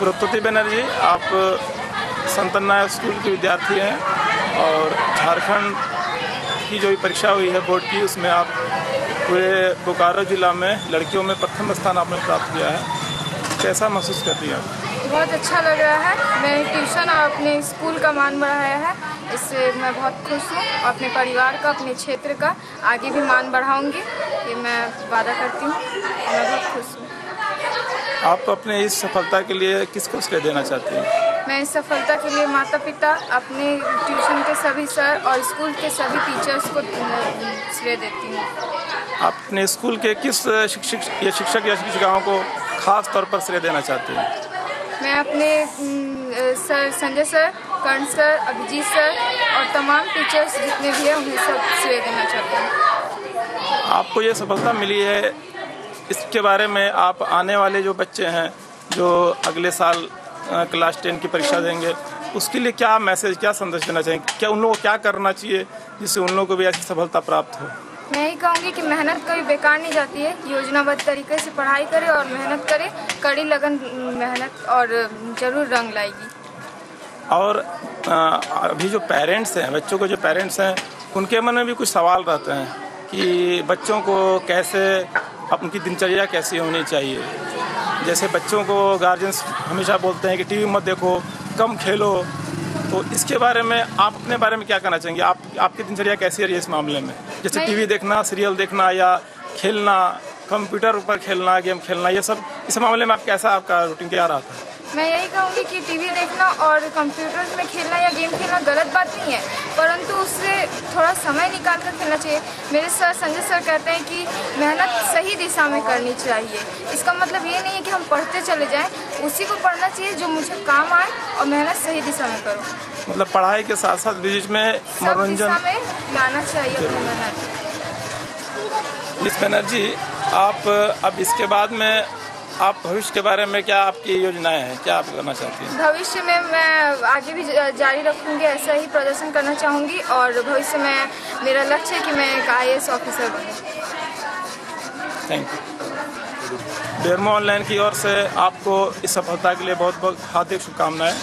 बनर्जी, आप संतन संतन्ना स्कूल के विद्यार्थी हैं और झारखंड की जो भी परीक्षा हुई है बोर्ड की, उसमें आप पूरे बोकारो ज़िला में लड़कियों में प्रथम स्थान आपने प्राप्त किया है। कैसा महसूस कर रही हैं बहुत अच्छा लग रहा है। मैंने ट्यूशन और अपने स्कूल का मान बढ़ाया है, इससे मैं बहुत खुश हूँ। अपने परिवार का, अपने क्षेत्र का आगे भी मान बढ़ाऊँगी। ये मैं वादा करती हूँ। मैं बहुत खुश हूँ। आप अपने इस सफलता के लिए किसको श्रेय देना चाहती हैं? मैं इस सफलता के लिए माता पिता अपने ट्यूशन के सभी सर और स्कूल के सभी टीचर्स को श्रेय देती हूँ। आप अपने स्कूल के किस शिक्षक या शिक्षक या शिक्षिकाओं को खास तौर पर श्रेय देना चाहती हैं? मैं अपने sir Sanjay sir Karn sir Abhijeet sir और तमाम टीचर्स जितने भी हैं उन्हें सब श्रेय देना चाहती हूँ। आपको ये सफलता मिली है इसके बारे में आप आने वाले जो बच्चे हैं जो अगले साल क्लास टेन की परीक्षा देंगे उसके लिए क्या मैसेज क्या संदेश देना चाहिए? क्या उन लोगों को क्या करना चाहिए जिससे उन लोगों को भी ऐसी सफलता प्राप्त हो? मैं यही कहूँगी कि मेहनत कभी बेकार नहीं जाती है। योजनाबद्ध तरीके से पढ़ाई करे और मेहनत करे कड़ी लगन मेहनत और ज़रूर रंग लाएगी। और अभी जो पेरेंट्स हैं बच्चों के जो पेरेंट्स हैं उनके मन में भी कुछ सवाल रहते हैं कि बच्चों को कैसे उनकी दिनचर्या कैसी होनी चाहिए? जैसे बच्चों को गार्जियंस हमेशा बोलते हैं कि टीवी मत देखो कम खेलो। तो इसके बारे में आप अपने बारे में क्या कहना चाहेंगे? आप आपकी दिनचर्या कैसी रही है इस मामले में? जैसे टीवी देखना सीरियल देखना या खेलना कंप्यूटर पर खेलना गेम खेलना ये सब इस मामले में आप कैसा आपका रूटीन क्या रहा था? मैं यही कहूँगी कि टीवी देखना और कंप्यूटर में खेलना या गेम खेलना गलत बात नहीं है परंतु उससे थोड़ा समय निकाल कर खेलना चाहिए। मेरे सर संजय सर कहते हैं कि मेहनत सही दिशा में करनी चाहिए। इसका मतलब ये नहीं है कि हम पढ़ते चले जाएँ उसी को पढ़ना चाहिए जो मुझे काम आए और मेहनत सही दिशा में करो। मतलब पढ़ाई के साथ साथ बीच में मनोरंजन में लाना चाहिए अपनी मेहनत। मिस बनर्जी आप अब इसके बाद में आप भविष्य के बारे में क्या आपकी योजनाएँ हैं? क्या आप करना चाहती हैं? भविष्य में मैं आगे भी जारी रखूँगी ऐसा ही प्रदर्शन करना चाहूँगी और भविष्य में मेरा लक्ष्य है कि मैं एक आई ऑफिसर बनूँ। थैंक यू डेरमो ऑनलाइन की ओर से आपको इस सफलता के लिए बहुत बहुत हार्दिक शुभकामनाएँ।